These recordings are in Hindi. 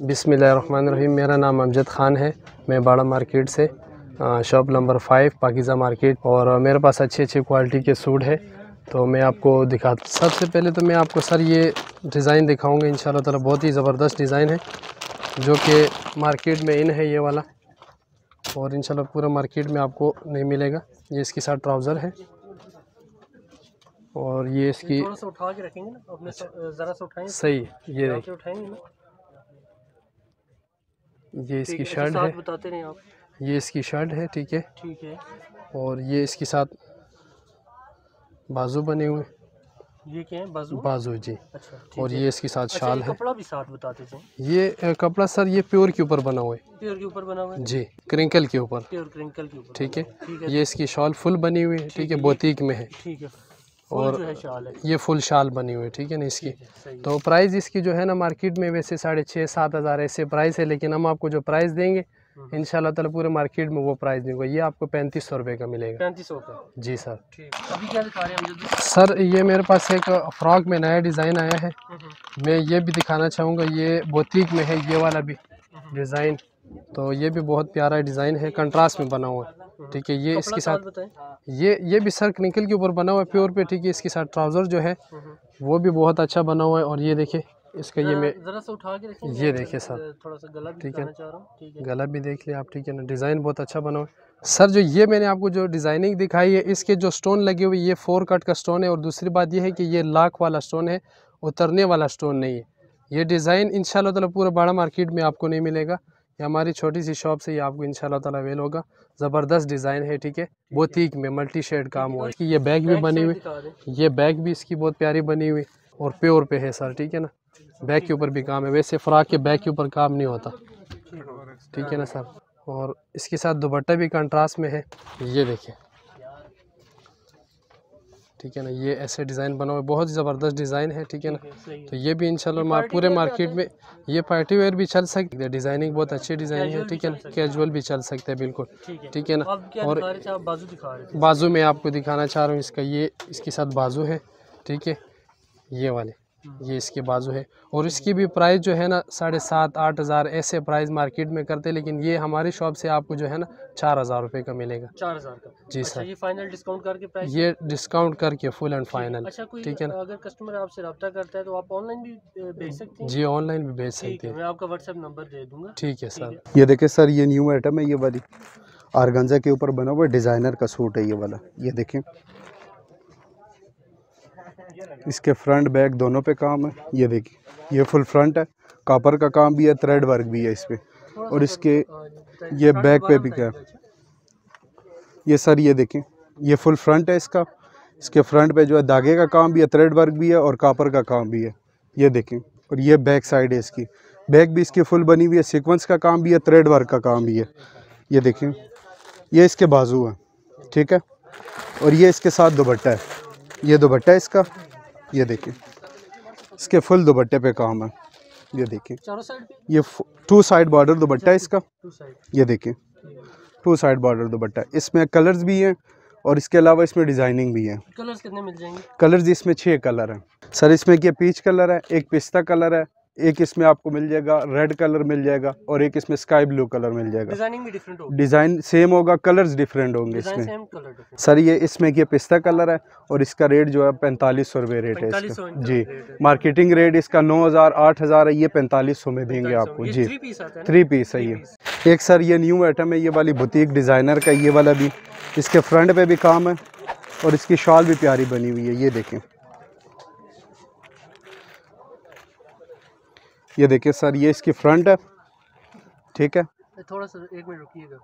बिसमीम मेरा नाम अमजद ख़ान है। मैं बाड़ा मार्केट से shop number five Pakiza market. और मेरे पास अच्छी अच्छी क्वालिटी के सूट है। तो मैं आपको दिखा सबसे पहले तो मैं आपको सर ये डिज़ाइन दिखाऊँगा। इन ताला बहुत ही ज़बरदस्त डिज़ाइन है जो कि मार्केट में इन है ये वाला। और इन पूरा मार्केट में आपको नहीं मिलेगा। ये इसके साथ ट्राउज़र है। और ये इसकी उठा के रखेंगे ना अपने ज़रा से उठाएँगे सही ये ये इसकी शर्ट है। बताते रहे आप। ये इसकी शर्ट है ठीक है। ठीक है। और ये इसके साथ बाजू बने हुए। ये क्या है बाजू? बाजू जी। अच्छा और ये इसके साथ अच्छा, शाल है। कपड़ा भी साथ बताते थे ये कपड़ा सर ये प्योर के ऊपर बना हुआ है। प्योर के ऊपर बना हुआ है? जी क्रिंकल के ऊपर। प्योर क्रिंकल के ऊपर ठीक है। ये इसकी शॉल फुल बनी हुई है ठीक है बोतीक में है। ठीक है। और है ये फुल शाल बनी हुई है ठीक है ना इसकी? तो प्राइस इसकी जो है ना मार्केट में वैसे साढ़े छः सात हज़ार ऐसे प्राइस है लेकिन हम आपको जो प्राइस देंगे हम्म। इन ताला पूरे मार्केट में वो प्राइस देंगे। ये आपको पैंतीस सौ रुपये का मिलेगा। पैंतीस सौ का? जी सर। अभी क्या दिखा रहे हैं सर ये मेरे पास एक फ्रॉक में नया डिज़ाइन आया है। हम्म, हम्म। मैं ये भी दिखाना चाहूँगा ये बोतीक में है ये वाला भी डिज़ाइन। तो ये भी बहुत प्यारा डिज़ाइन है कंट्रास्ट में बना हुआ है। ठीक है ये इसके साथ ये ये भी सर निकल के ऊपर बना हुआ है प्योर पे ठीक है इसके साथ ट्राउज़र जो है हम्म, हम्म। वो भी बहुत अच्छा बना हुआ है और ये देखिए इसका ये मैं ज़रा सा उठा के ये देखिए सर। थोड़ा सा गला ठीक है। गला भी देख लिया आप ठीक है ना डिज़ाइन बहुत अच्छा बना हुआ है। सर जो ये मैंने आपको जो डिज़ाइनिंग दिखाई है इसके जो स्टोन लगे हुए ये फोर कट का स्टोन है और दूसरी बात ये है कि ये लाख वाला स्टोन है उतरने वाला स्टोन नहीं है। ये डिज़ाइन इन शाला पूरा बड़ा मार्केट में आपको नहीं मिलेगा। ये हमारी छोटी सी शॉप से ही आपको इंशाल्लाह ताला अवेल होगा। ज़बरदस्त डिज़ाइन है ठीक है? बोतीक में मल्टी शेड काम हुआ है। ये बैग भी बनी हुई ये बैग भी इसकी बहुत प्यारी बनी हुई और प्योर पे है सर ठीक है ना? बैग के ऊपर भी काम है। वैसे फ़्राक के बैग के ऊपर काम नहीं होता। ठीक है। ना सर? और इसके साथ दुपट्टा भी कंट्रास्ट में है। ये देखिए। ठीक है ना ये ऐसे डिज़ाइन बना हुआ बहुत ज़बरदस्त डिज़ाइन है ठीक है ना? तो ये भी इंशाल्लाह पूरे मार्केट में ये पार्टी वेयर भी चल सकती है डिज़ाइनिंग बहुत अच्छी डिज़ाइन है ठीक है ना? कैजुअल भी चल सकते हैं बिल्कुल। ठीक है। ना? और बाजू में आपको दिखाना चाह रहा हूँ इसका ये इसके साथ बाजू है ठीक है? ये वाले। ये इसके बाजू है। और इसकी भी प्राइस जो है ना साढ़े सात आठ हज़ार ऐसे प्राइस मार्केट में करते लेकिन ये हमारी शॉप से आपको जो है ना चार हज़ार रुपये का मिलेगा। चार हज़ार का? जी अच्छा, सर। ये फाइनल डिस्काउंट करके प्राइस ये डिस्काउंट करके फुल एंड फाइनल अच्छा ठीक है ना? अगर कस्टमर आपसे रब्ता करता है तो आप ऑनलाइन भी भेज सकते हैं? जी ऑनलाइन भी भेज सकते हैं। मैं आपका व्हाट्सएप नंबर दे दूँगा। ठीक है सर। ये देखिए सर ये न्यू आइटम है ये वाली। आरगंजा के ऊपर बना हुआ डिज़ाइनर का सूट है ये वाला। ये देखें इसके फ्रंट बैक दोनों पे काम है। ये देखिए, ये फुल फ्रंट है। कापर का काम भी है थ्रेड वर्क भी है इस पर और इसके ये बैक पे भी क्या ये सर ये देखें ये फुल फ्रंट है इसका। इसके फ्रंट पे जो है, धागे का काम भी है थ्रेड वर्क भी है और कापर का काम भी है। ये देखें और ये बैक साइड है इसकी। बैक भी इसकी फुल बनी हुई है सीक्वेंस का काम भी है थ्रेड वर्क का काम भी है। ये देखें ये इसके बाजू है, ठीक है? और ये इसके साथ दुबट्टा है। ये दुबट्टा है इसका। ये देखिए। इसके फुल दुपट्टे पे काम है। ये देखिए। ये टू साइड बॉर्डर दुपट्टा है इसका। ये देखिए। Two side border dupatta. इसमें कलर्स भी हैं और इसके अलावा इसमें डिज़ाइनिंग भी है। कलर्स कितने मिल जाएँगे? कलर्स इसमें छः कलर हैं। सर इसमें क्या पीच कलर है एक पिस्ता कलर है एक इसमें आपको मिल जाएगा रेड कलर मिल जाएगा और एक इसमें स्काई ब्लू कलर मिल जाएगा। डिज़ाइनिंग भी डिफरेंट होगा। डिज़ाइन सेम होगा कलर्स डिफरेंट होंगे इसमें। सर ये इसमें ये पिस्ता कलर है और इसका रेट जो है पैंतालीस सौ रुपये रेट है इसका। जी। मार्केटिंग रेट इसका नौ हज़ार आठ हज़ार है ये पैंतालीस सौ में देंगे आपको। जी। थ्री पीस है ये। एक सर ये न्यू आइटम है ये वाली बुटीक डिज़ाइनर का ये वाला भी। इसके फ्रंट पे भी काम है और इसकी शॉल भी प्यारी बनी हुई है ये देखें। ये देखिए सर ये इसकी फ्रंट है। ठीक है। थोड़ा सा एक मिनट रुकिएगा।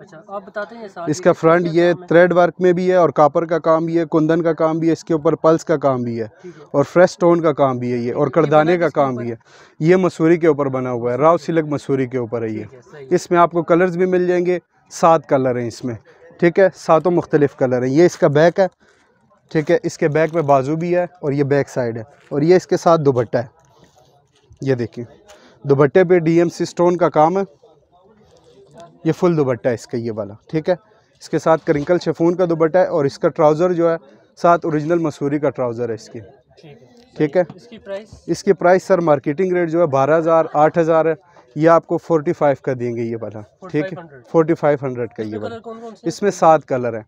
अच्छा आप बताते हैं इसका फ्रंट ये थ्रेड वर्क में भी है और कापर का काम भी है कुंदन का काम भी है इसके ऊपर पल्स का काम भी है और फ्रेश स्टोन का काम भी है ये और करदाने का काम भी है। ये मसूरी के ऊपर बना हुआ है राव सिलक मसूरी के ऊपर है ये। इसमें आपको कलर्स भी मिल जाएँगे सात कलर हैं इसमें। ठीक है सातों मुख्तलिफ़ कलर हैं। ये इसका बैक है। ठीक है इसके बैक में बाजू भी है और ये बैक साइड है। और ये इसके साथ दुबट्टा है। ये देखिए दुबट्टे पे डीएमसी स्टोन का काम है। ये फुल दुबट्टा है इसका ये वाला ठीक है? इसके साथ क्रिंकल शेफून का दुबट्टा है और इसका ट्राउज़र जो है साथ ओरिजिनल मसूरी का ट्राउज़र है इसकी ठीक है। इसकी प्राइस इसकी प्राइस सर मार्केटिंग रेट जो है बारह हज़ार आठ हज़ार है। ये आपको फोर्टी फाइव का देंगे ये वाला ठीक है? Forty five hundred. का ये वाला। इसमें सात कलर है।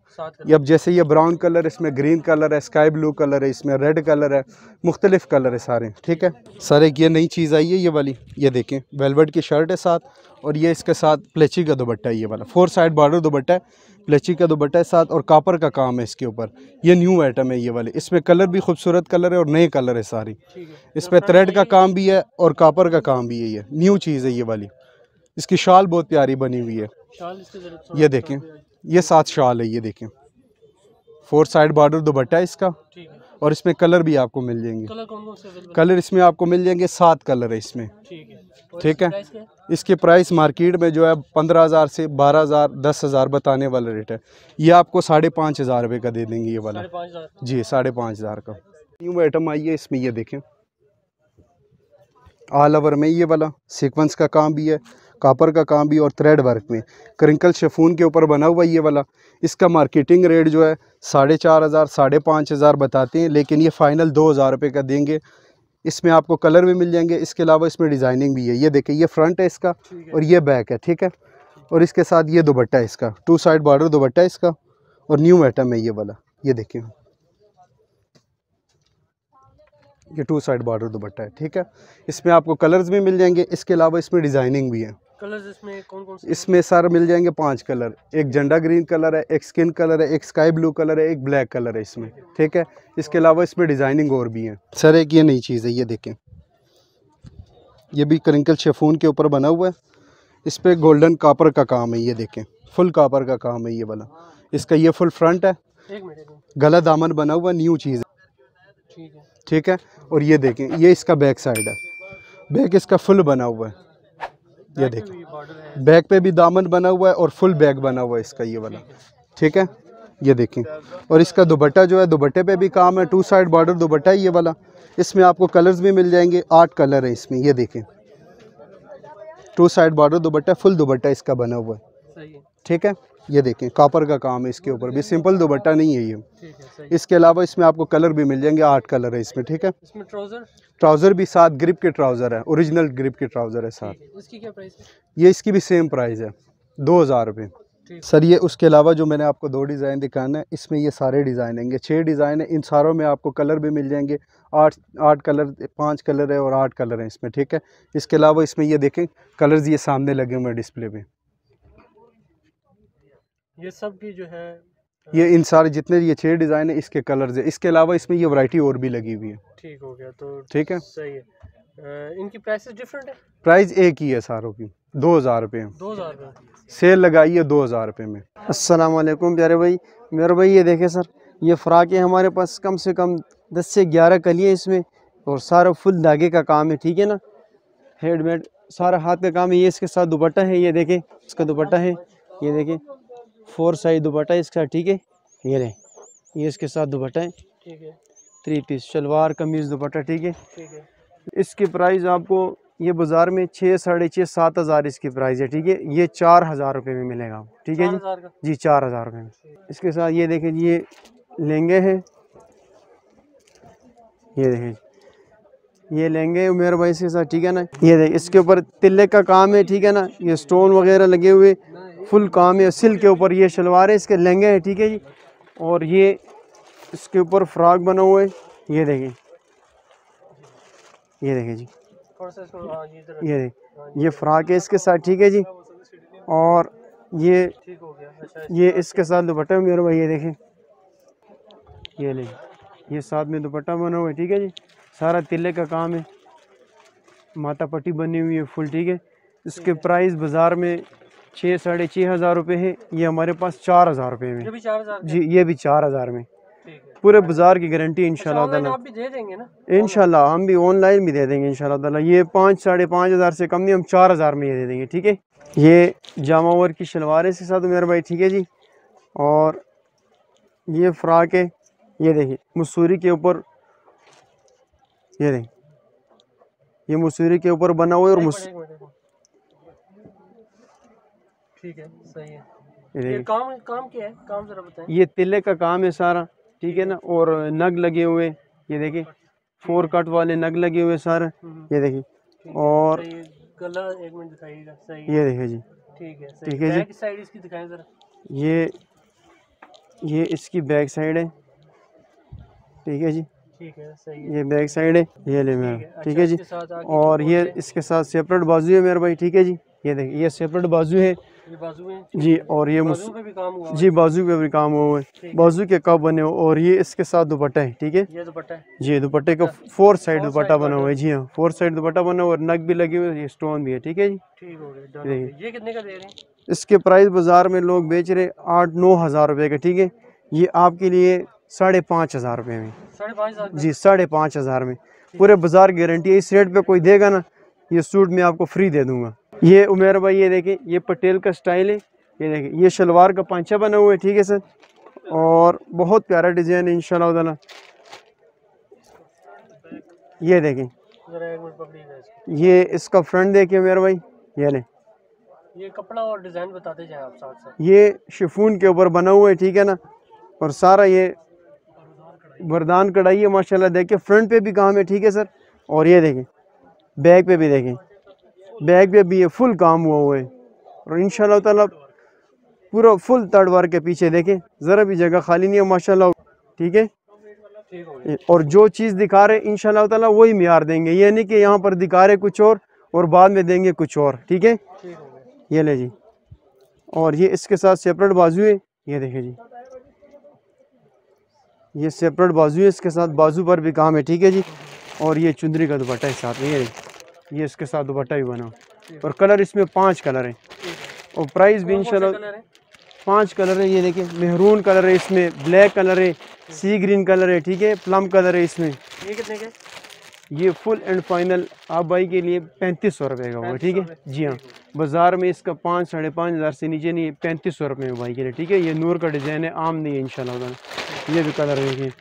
ये अब जैसे ये ब्राउन कलर इसमें ग्रीन कलर है स्काई ब्लू कलर है इसमें रेड कलर है मुख्तलिफ़ कलर है सारे ठीक है? सर एक ये नई चीज़ आई है ये वाली। ये देखें वेलवेट की शर्ट है साथ और ये इसके साथ प्लेची का दुबट्टा है ये वाला। फोर साइड बॉर्डर दुबट्टा है प्लेची का दोपट्टा है साथ और कापर का काम है इसके ऊपर। ये न्यू आइटम है ये वाले। इसमें कलर भी खूबसूरत कलर है और नए कलर है सारी। इस पर थ्रेड का काम भी है और कापर का काम भी है ये। न्यू चीज़ है ये वाली। इसकी शाल बहुत प्यारी बनी हुई है। ये देखें। ये सात शाल है ये देखें। फोर साइड बॉर्डर दोपट्टा है इसका। और इसमें कलर भी आपको मिल जाएँगे। कलर कौन कौन से कलर इसमें आपको मिल जाएँगे सात कलर है इसमें। ठीक है। इसके प्राइस मार्केट में जो है पंद्रह हज़ार से बारह हज़ार दस हज़ार बताने वाला रेट है। ये आपको साढ़े पाँच हज़ार रुपये का दे देंगे ये वाला। जी साढ़े पाँच हज़ार का। न्यू आइटम आई है इसमें ये देखें। ऑल ओवर में ये वाला सीक्वेंस का काम भी है कापर का काम भी और थ्रेड वर्क में। क्रिंकल शेफून के ऊपर बना हुआ ये वाला। इसका मार्केटिंग रेट जो है साढ़े चार हज़ार साढ़े पाँच हज़ार बताते हैं लेकिन ये फ़ाइनल दो हज़ार रुपये का देंगे। इसमें आपको कलर भी मिल जाएँगे इसके अलावा इसमें डिज़ाइनिंग भी है। ये देखें ये फ्रंट है इसका और ये बैक है ठीक है? और इसके साथ ये दुबट्टा है इसका। टू साइड बॉर्डर दुबट्टा है इसका और न्यू आइटम है ये वाला। ये देखें ये टू साइड बॉर्डर दुबट्टा है ठीक है? इसमें आपको कलर्स भी मिल जाएँगे इसके अलावा इसमें डिज़ाइनिंग भी है। कलर्स इसमें कौन कौन से इसमें सर मिल जाएँगे पाँच कलर। एक झंडा ग्रीन कलर है एक स्किन कलर है एक स्काई ब्लू कलर है एक ब्लैक कलर है इसमें। ठीक है? इसके अलावा इसमें डिज़ाइनिंग और भी है। सर एक ये नई चीज़ है ये देखें। ये भी क्रिंकल शेफून के ऊपर बना हुआ है। इस पर गोल्डन कापर का काम है ये देखें। फुल कापर का काम है ये वाला। इसका ये फुल फ्रंट है। गला दामन बना हुआ न्यू चीज़ है। ठीक है? और ये देखें ये इसका बैक साइड है। बैक इसका फुल बना हुआ है। ये देखें बैक पे भी दामन बना हुआ है और फुल बैग बना हुआ है इसका ये वाला। ठीक है। ये देखें और इसका दुबट्टा जो है दुबट्टे पे भी काम है टू साइड बॉर्डर दुबट्टा है ये वाला। इसमें आपको कलर्स भी मिल जाएँगे आठ कलर है इसमें ये देखें two side border dupatta full dupatta इसका बना हुआ है। ठीक है? ये देखें कॉपर का काम है इसके ऊपर भी। सिंपल दुबट्टा नहीं है ये। इसके अलावा इसमें आपको कलर भी मिल जाएँगे आठ कलर है इसमें ठीक है? इसमें ट्राउज़र ट्राउज़र भी साथ ग्रिप के ट्राउज़र है ओरिजिनल ग्रिप के ट्राउज़र है साथ इसकी क्या प्राइस है? ये इसकी भी सेम प्राइस है दो हज़ार रुपये। सर ये उसके अलावा जो मैंने आपको दो डिज़ाइन दिखाना है इसमें ये सारे डिज़ाइन आएँगे छः डिज़ाइन है इन सारों में आपको कलर भी मिल जाएँगे। आठ आठ कलर पाँच कलर है और आठ कलर हैं इसमें ठीक है? इसके अलावा इसमें ये देखें कलर्स ये सामने लगे हुए हैं डिस्प्ले पे ये सब भी जो है ये इन सारे जितने ये छह डिज़ाइन है इसके कलर्स है। इसके अलावा इसमें ये वैरायटी और भी लगी हुई है। ठीक हो गया तो ठीक है? सही है। इनकी प्राइसेस डिफरेंट है? प्राइस एक ही है सारों की दो हज़ार रुपये। दो हज़ार सेल लगाई है दो हज़ार रुपये में। अस्सलाम वालेकुम प्यारे भाई। मेरे भाई ये देखें सर ये फ़्राक है हमारे पास कम से कम दस से ग्यारह कलियाँ इसमें और सारा फुल धागे का काम है ठीक है ना? हेडमेड सारा हाथ का काम है। ये इसके साथ दुपट्टा है ये देखें इसका दुपट्टा है ये देखें। फोर साइज़ दुपट्टा है इसके ठीक है? ये ले ये इसके साथ दुपट्टा है। ठीक है। थ्री पीस शलवार कमीज़ दुपट्टा ठीक है? ठीक है। इसकी प्राइस आपको ये बाज़ार में छः साढ़े छः सात हज़ार इसकी प्राइस है ठीक है? ये चार हज़ार रुपये में मिलेगा ठीक है जी? जी चार हज़ार रुपये में। इसके साथ ये देखें ये लहंगे हैं। ये देखें ये लहंगे उमेर भाई इसके साथ ठीक है ना? ये देख इसके ऊपर तिल्ले का काम है ठीक है ना? ये स्टोन वगैरह लगे हुए फुल काम है सिल्क के ऊपर ये शलवार है इसके लहंगे हैं ठीक है जी? और ये इसके ऊपर फ्रॉक बना हुआ है ये देखें। ये देखें जी। ये देख ये फ्रॉक है इसके साथ ठीक है जी? और ये ये इसके साथ दुपट्टा है मेरे भाई ये देखें। ये ले ये साथ में दुपट्टा बना हुआ है ठीक है जी? सारा तिले का काम है। माता पट्टी बनी हुई है फुल ठीक है? इसके प्राइस बाज़ार में छः साढ़े छः हज़ार रुपये है। ये हमारे पास चार हज़ार रुपये में। ये भी चार हज़ार जी ये भी चार हज़ार में। पूरे बाज़ार की गारंटी इन ऑनलाइन आप भी दे देंगे ना? इनशाला हम भी ऑनलाइन भी दे देंगे इनशाला ये पाँच साढ़े पाँच हज़ार से कम नहीं हम चार हज़ार में ये दे देंगे ठीक है? ये जामा वर्क की शलवार है इसके साथ मेरे भाई ठीक है जी? और ये फ्राक है ये देखिए मसूरी के ऊपर ये देखिए ये मसूरी के ऊपर बना हुआ है और एक मुस मिनट, एक मिनट, एक मिनट। ठीक है सही है। ये काम काम क्या है? काम जरा बताएँ। ये तिल्ले का काम है सारा ठीक है ना? और नग लगे हुए ये देखिए फोर कट वाले नग लगे हुए सारे हम्म, ये देखिए। और ये गला एक मिनट दिखाइएगा सही ये देखिए जी। ठीक है सही ठीक है। जी। साइड इसकी दिखाएँ जरा। ये ये इसकी बैक साइड है। ठीक है जी। ठीक है सही है। ये बैक साइड है ये ले मेरा ठीक अच्छा, है जी। इसके साथ और ये इसके साथ सेपरेट बाजू है मेरे भाई ठीक है जी। ये देखिए ये सेपरेट बाजू है। जी और ये मुस बाजू पे भी काम हुआ जी बाजू पे भी काम हुआ है। बाजू के कप बने हुए और ये इसके साथ दुपट्टा है ठीक है? ये दुपट्टा है। जी दुपट्टे का फोर साइड दुपट्टा बना हुआ है। जी हाँ फोर साइड दुपट्टा बना हुआ और नग भी लगे हुए हैं ये स्टोन भी है ठीक है जी? ठीक हो गया। ये कितने का दे रहे हैं? इसके प्राइस बाज़ार में लोग बेच रहे आठ नौ हज़ार रुपये का ठीक है? ये आपके लिए साढ़े पाँच हज़ार रुपये में। जी साढ़े पाँच हज़ार में। पूरे बाज़ार गारंटी है इस रेट पे कोई देगा ना ये सूट मैं आपको फ्री दे दूँगा। ये उमेर भाई ये देखें ये पटेल का स्टाइल है। ये देखें ये शलवार का पांचा बना हुआ है ठीक है सर? और बहुत प्यारा डिज़ाइन है इंशाल्लाह ये देखें ये इसका फ्रंट देखिए उमेर भाई ये लें। ये कपड़ा और डिज़ाइन बताते जाएँ आप साथ साथ। ये शिफून के ऊपर बना हुआ है ठीक है ना? और सारा ये बरदान कढ़ाई है माशाल्लाह। देखिए फ्रंट पे भी काम है ठीक है सर? और ये देखें बैक पे भी देखें बैक पे भी ये फुल काम हुआ हुआ है। और इन ताला पूरा फुल तड़ वार के पीछे देखें, ज़रा भी जगह खाली नहीं है, माशाल्लाह। ठीक है? हो और जो चीज़ दिखा रहे इंशाल्लाह ताला वही म्यार देंगे। ये नहीं कि यहाँ पर दिखा रहे कुछ और और बाद में देंगे कुछ और। ठीक है? ये ले जी। और ये इसके साथ सेपरेट बाजू है। ये देखिए जी। ये सेपरेट बाजू है, इसके साथ बाजू पर भी काम है। ठीक है जी? और ये चुंदरी का दुपट्टा है साथ में, ये। ये इसके साथ दुपट्टा भी बना और कलर इसमें पाँच कलर हैं। और प्राइस भी इंशाल्लाह पाँच कलर है ये देखिए मेहरून कलर है इसमें ब्लैक कलर है सी ग्रीन कलर है ठीक है प्लम कलर है इसमें। ये कितने के? ये फुल एंड फाइनल आप भाई के लिए पैंतीस सौ रुपये का होगा ठीक है? जी हाँ बाज़ार में इसका पाँच साढ़े पाँच हज़ार से नीचे नहीं है पैंतीस सौ रुपये में भाई के लिए ठीक है? ये नूर का डिज़ाइन है आम नहीं है इंशाल्लाह ये भी कलर देखिए।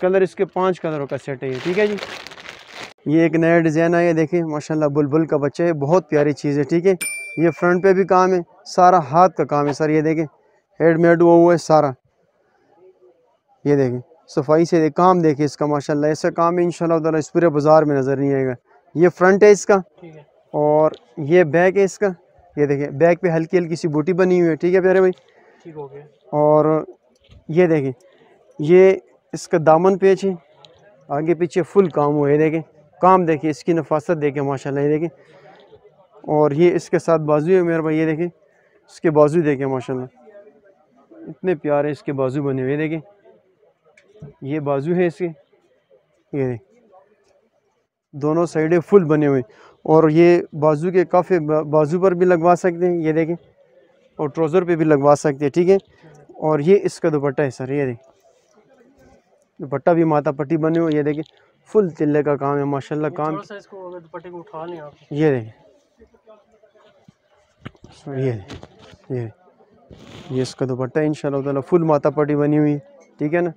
कलर इसके पाँच कलरों का सेट है ठीक है जी? ये एक नया डिज़ाइन आया देखिए माशाल्लाह बुलबुल का बच्चा है बहुत प्यारी चीज़ है ठीक है? ये फ्रंट पे भी काम है सारा हाथ का काम है सर ये देखें हेडमेड हुआ हुआ है सारा। ये देखें सफ़ाई से दे, काम देखिए इसका माशाल्लाह ऐसा काम है इंशाल्लाह ताला इस पूरे बाज़ार में नज़र नहीं आएगा। ये फ्रंट है इसका और ये बैक है इसका ये देखिए बैक पे हल्की हल्की सी बूटी बनी हुई है ठीक है प्यारे भाई? ठीक हो गया। और ये देखें ये इसका दामन पेच है आगे पीछे फुल काम हुआ है देखें काम देखिए, इसकी नफासत देखें माशाल्लाह, ये देखें और ये इसके साथ बाजू है, मेरे भाई, ये देखें इसके बाजू देखें माशाल्लाह। इतने प्यारे इसके बाजू बने हुए देखें ये बाजू है इसके, ये देखें दोनों साइडें फुल बने हुए। और ये बाजू के काफ़ी बाजू पर भी लगवा सकते हैं, ये देखें और ट्रोज़र पे भी लगवा सकते हैं, ठीक है। और ये इसका दुपट्टा है, सर, ये देखें दुपट्टा भी माता पट्टी बने हुए, ये देखिए। फुल तिल्ले का काम है माशाल्लाह काम थोड़ा सा इसको अगर दुपट्टे को उठा लें आप। ये देखिए सो ये ये ये इसका दुपट्टा है इंशाल्लाह फुल माता पट्टी बनी हुई ठीक है ना?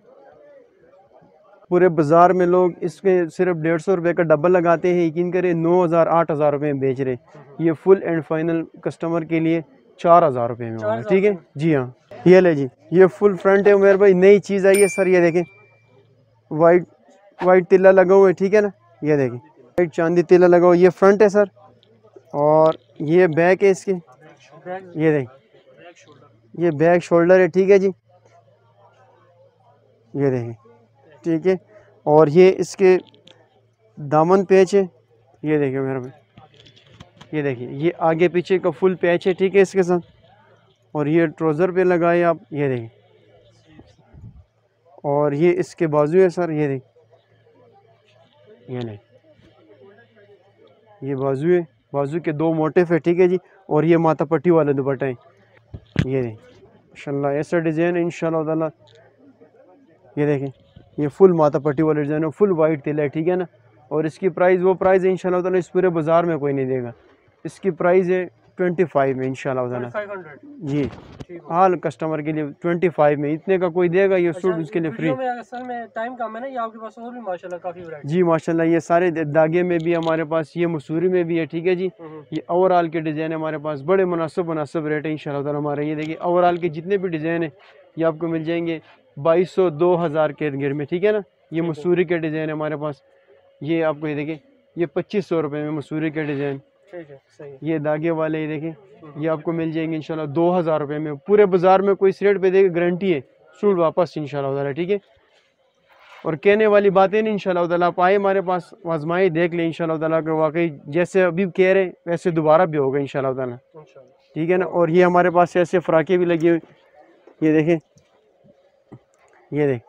पूरे बाज़ार में लोग इसके सिर्फ़ डेढ़ सौ रुपये का डब्बल लगाते हैं यकीन करें नौ हज़ार आठ हज़ार रुपये में बेच रहे ये फुल एंड फाइनल कस्टमर के लिए चार हज़ार रुपये में होगा ठीक है? जी हाँ। ये ले जी ये फुल फ्रंट है उमेर भाई नई चीज़ आई है सर ये देखें। वाइट वाइट तिल्ला लगा हुआ है, ठीक है ना? ये देखिए। वाइट चांदी तिल्ला लगा हुआ ये फ्रंट है, सर। और ये बैक है इसके। ये देखें बैक ये बैक शोल्डर है, ठीक है जी? ये देखें ठीक है? और ये इसके दामन पैच है। ये देखिए मेरा भाई। ये देखिए, ये आगे पीछे का फुल पैच है, ठीक है इसके साथ? और ये ट्रोज़र पे लगाए आप, ये देखिए। और ये इसके बाजू है, सर, ये देखिए। ये नहीं। ये बाजू है, बाजू के दो मोटिफ है ठीक है जी, और ये माता पट्टी वाले दुपट्टे हैं। ये नहीं माशा ऐसा डिज़ाइन है इन शाला ये देखें, ये फुल माता पट्टी वाला डिज़ाइन है, फुल वाइट तिल है, ठीक है ना? और इसकी प्राइस, वो प्राइस है इन शाला इस पूरे बाज़ार में कोई नहीं देगा। इसकी प्राइस है ट्वेंटी फाइव में इंशाल्लाह ताला जी। ठीक हाल कस्टमर के लिए ट्वेंटी फाइव में इतने का कोई देगा ये सूट उसके लिए फ्री टाइम कम है ना ये आपके पास और भी माशाल्लाह काफ़ी जी माशाल्लाह ये सारे दागे में भी हमारे पास ये मसूरी में भी है ठीक है जी। ये ओवरऑल के डिज़ाइन हमारे पास बड़े मुनासिब मुनासिब रेट है ताला हमारे। ये देखिए ओवरऑल के जितने भी डिज़ाइन है ये आपको मिल जाएँगे बाईस सौ दो हज़ार के गिर में ठीक है ना? ये मसूरी के डिज़ाइन है हमारे पास। ये आपको ये देखिए ये पच्चीस सौ रुपये में मसूरी के डिज़ाइन ठीक है सही ये धागे वाले ये देखें ये आपको मिल जाएँगे इंशाल्लाह दो हज़ार रुपये में। पूरे बाज़ार में कोई इस रेट पे देगा गारंटी है सूट वापस इंशाल्लाह ताला ठीक है? और कहने वाली बातें नहीं इंशाल्लाह ताला आप आए हमारे पास आजमाई देख लें इंशाल्लाह ताला कि वाकई जैसे अभी कह रहे हैं वैसे दोबारा भी होगा इंशाल्लाह ताला ठीक है ना? और ये हमारे पास ऐसे फ्राके भी लगी हुई ये देखें ये देख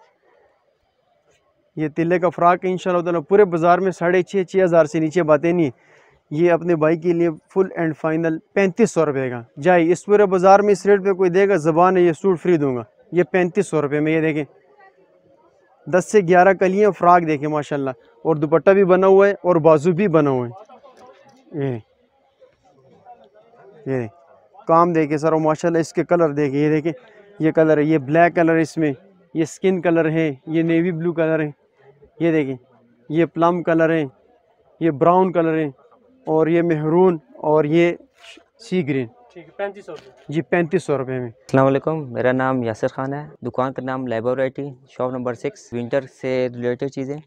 ये तिल्ले का फ्राक है ताला पूरे बाज़ार में साढ़े छः छः हज़ार से नीचे बातें नहीं ये अपने भाई के लिए फुल एंड फाइनल पैंतीस सौ रुपये का। जाए, इस पूरे बाज़ार में इस रेट पे कोई देगा, ज़बान है, ये सूट फ्री दूँगा। ये पैंतीस सौ रुपये में, ये देखें। दस से ग्यारह कलियाँ फ्राक देखें, माशाल्लाह। और दुपट्टा भी बना हुआ है, और बाजू भी बना हुआ है। ये ये काम देखे सर और माशाल्लाह, इसके कलर देखें। ये देखें, ये कलर है, ये ब्लैक कलर है इसमें। ये स्किन कलर है, ये नेवी ब्लू कलर है। ये देखें, ये प्लम कलर है, ये ब्राउन कलर है। और ये मेहरून और ये सी ग्रीन। ठीक है पैंतीस सौ जी पैंतीस सौ रुपये में। अल्लाम मेरा नाम यासर खान है। दुकान का नाम laboratory shop number six winter से रिलेटेड चीज़ें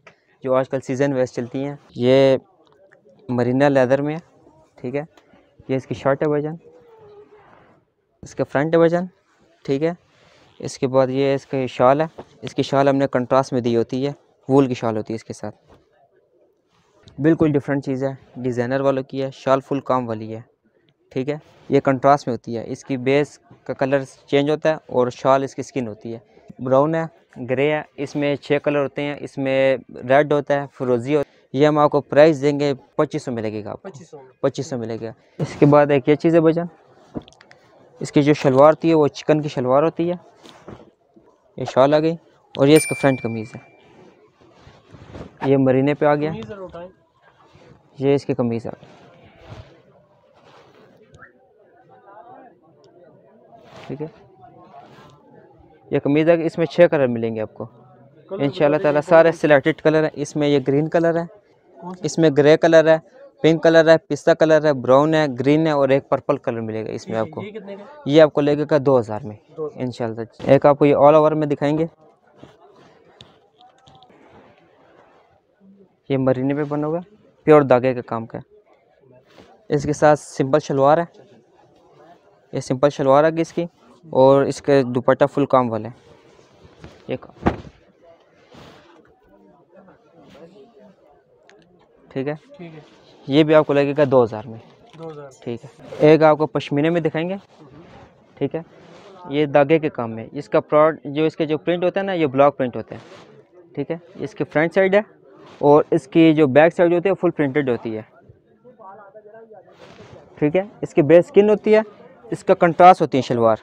जो आजकल सीज़न वेस्ट चलती हैं। ये मरीना लेदर में है ठीक है। ये इसकी शर्ट है वज़न इसका फ्रंट है वज़न ठीक है। इसके बाद ये इसका शॉल है। इसकी शॉल हमने कंट्रास्ट में दी होती है वूल की शॉल होती है इसके साथ। बिल्कुल डिफरेंट चीज़ है। डिज़ाइनर वालों की है शॉल फुल काम वाली है। ठीक है? ये कंट्रास्ट में होती है। इसकी बेस का कलर चेंज होता है और शॉल इसकी स्किन होती है। ब्राउन है ग्रे है इसमें छः कलर होते हैं। इसमें रेड होता है फिरोजी होता है ये हम आपको प्राइस देंगे पच्चीस सौ मिलेगा आपको। पच्चीस सौ मिलेगा इसके बाद एक ये चीज़ है भजन इसकी जो शलवार होती है वो चिकन की शलवार होती है। ये शॉल आ गई और ये इसका फ्रंट कमीज़ है। ये मरीने पे आ गया। ये इसकी कमीज़ है। ठीक है? ये कमीज़ है इसमें छः कलर मिलेंगे आपको। इन ताला सारे सिलेक्टेड कलर हैं। इसमें ये ग्रीन कलर है इसमें ग्रे कलर है पिंक कलर है पिस्ता कलर है ब्राउन है ग्रीन है और एक पर्पल कलर मिलेगा इसमें आपको। ये आपको लगेगा दो हज़ार में इन एक आपको ये ऑल ओवर में दिखाएँगे। ये मरीने पे बना हुआ प्योर धागे के काम का इसके साथ सिंपल शलवार है। ये सिंपल शलवार गई इसकी और इसके दुपट्टा फुल काम वाला है। ये काम ठीक है? ठीक है। ये भी आपको लगेगा दो हज़ार में। ठीक है। एक आपको पश्मीने में दिखाएँगे। ठीक है? ये धागे के काम में। इसका प्रोड जो इसके जो प्रिंट होता है ना ये ब्लॉक प्रिंट होते हैं। ठीक है? इसकी फ्रंट साइड है। और इसकी जो बैक साइड होती है फुल प्रिंटेड होती है। ठीक है? इसकी बेस स्किन होती है, इसका कंट्रास्ट होती है शलवार।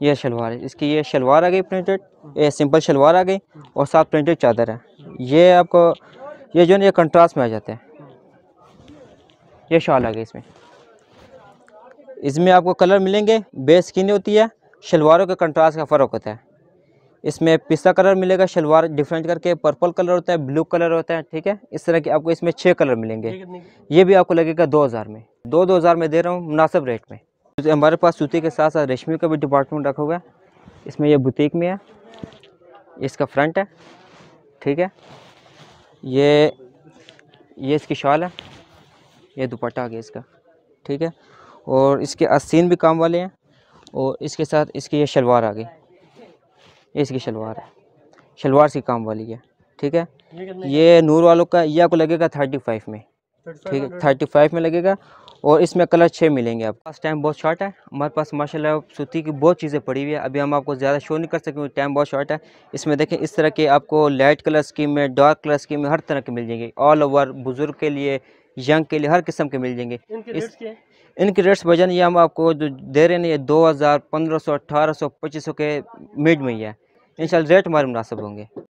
यह शलवार है। इसकी ये शलवार आ गई प्रिंटेड ये सिंपल शलवार आ गई और साथ प्रिंटेड चादर है। ये आपको, ये जो है ये कंट्रास्ट में आ जाते हैं। ये शॉल आ गई इसमें। इसमें आपको कलर मिलेंगे बेस स्किन होती है, शलवारों के कंट्रास्ट का फ़र्क होता है। इसमें पिस्ता कलर मिलेगा शलवार डिफरेंट करके पर्पल कलर होता है ब्लू कलर होता है ठीक है? इस तरह के आपको इसमें छः कलर मिलेंगे। ये भी आपको लगेगा दो हज़ार में। दो दो हज़ार में दे रहा हूँ मुनासिब रेट में। तो हमारे पास सूती के साथ साथ रेशमी का भी डिपार्टमेंट रखा हुआ है इसमें यह बुटीक में है इसका फ्रंट है ठीक है? ये ये इसकी शॉल है ये दुपट्टा आ गया इसका ठीक है? और इसके आस्तीन भी काम वाले हैं और इसके साथ इसकी ये शलवार आ गई। ये इसकी शलवार है। शलवार सी काम वाली है ठीक है? ये नूर वालों का ये आपको लगेगा थर्टी फाइव में ठीक है? थर्टी फाइव में लगेगा और इसमें कलर छः मिलेंगे आप पास टाइम बहुत शॉर्ट है हमारे पास माशाल्लाह सूती की बहुत चीज़ें पड़ी हुई है। अभी हम आपको ज़्यादा शो नहीं कर सकेंगे टाइम बहुत शॉर्ट है। इसमें देखें इस तरह के आपको लाइट कलर स्कीम में डार्क कलर स्कीम में हर तरह के मिल जाएँगे। ऑल ओवर बुज़ुर्ग के लिए यंग के लिए हर किस्म के मिल जाएँगे। इस इनके रेट्स वज़न ये हम आपको जो दे रहे हैं ये दो हज़ार पंद्रह सौ, अठारह सौ, पच्चीस सौ के मिड में ही है। इन रेट हमारे मुनासिब होंगे।